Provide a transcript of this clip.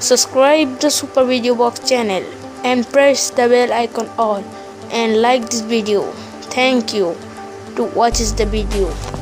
subscribe the super video box channel and press the bell icon on, and like this video. Thank you to watch the video.